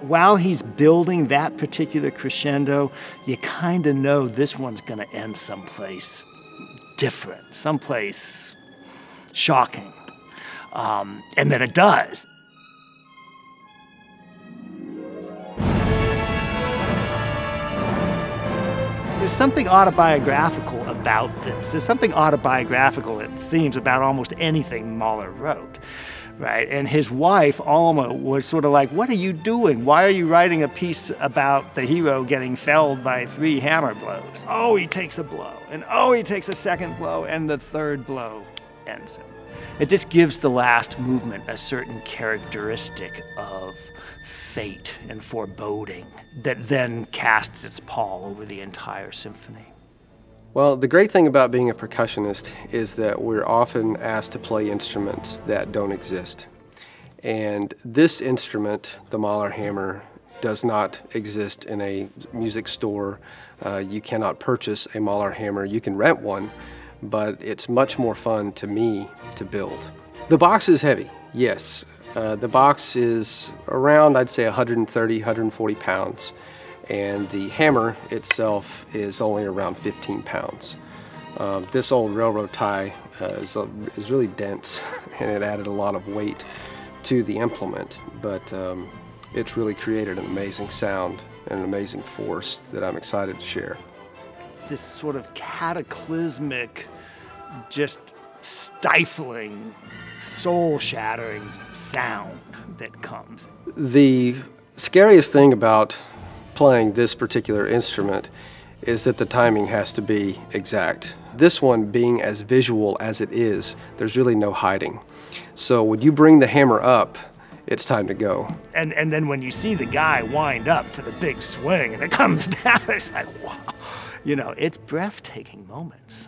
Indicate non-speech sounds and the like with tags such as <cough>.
while he's building that particular crescendo, you kind of know this one's going to end someplace different, someplace shocking. Um, and then it does. There's something autobiographical about this. There's something autobiographical, it seems, about almost anything Mahler wrote right? And his wife, Alma, was sort of like, What are you doing? Why are you writing a piece about the hero getting felled by three hammer blows? Oh, he takes a blow, and oh, he takes a second blow, and the third blow ends him. It just gives the last movement a certain characteristic of fate and foreboding that then casts its pall over the entire symphony. Well, the great thing about being a percussionist is that we're often asked to play instruments that don't exist. And this instrument, the Mahler hammer, does not exist in a music store. Uh, you cannot purchase a Mahler hammer. You can rent one, but it's much more fun to me to build. The box is heavy, yes. Uh, the box is around, I'd say, 130, 140 pounds and the hammer itself is only around 15 pounds. Uh, this old railroad tie uh, is, uh, is really dense <laughs> and it added a lot of weight to the implement, but um, it's really created an amazing sound and an amazing force that I'm excited to share. This sort of cataclysmic, just stifling, soul-shattering sound that comes. The scariest thing about playing this particular instrument is that the timing has to be exact. This one being as visual as it is, there's really no hiding. So when you bring the hammer up, it's time to go. And, and then when you see the guy wind up for the big swing and it comes <laughs> down, it's like, wow. You know, it's breathtaking moments.